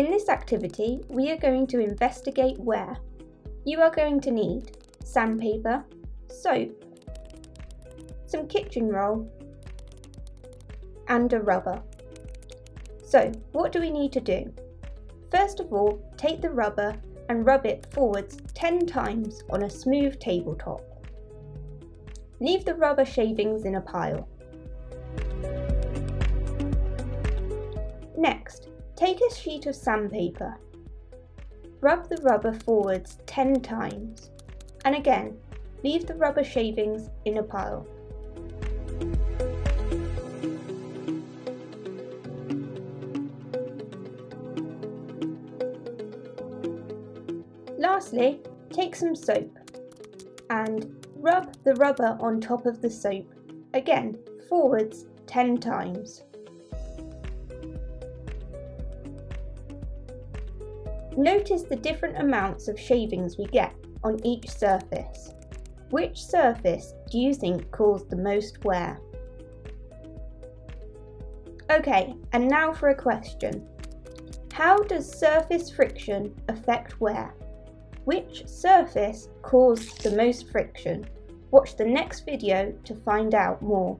In this activity, we are going to investigate wear. You are going to need sandpaper, soap, some kitchen roll, and a rubber. So, what do we need to do? First of all, take the rubber and rub it forwards 10 times on a smooth tabletop. Leave the rubber shavings in a pile. Next, take a sheet of sandpaper. Rub the rubber forwards 10 times. And again, leave the rubber shavings in a pile. Lastly, take some soap and rub the rubber on top of the soap, again forwards 10 times. Notice the different amounts of shavings we get on each surface. Which surface do you think caused the most wear? Okay, and now for a question. How does surface friction affect wear? Which surface caused the most friction? Watch the next video to find out more.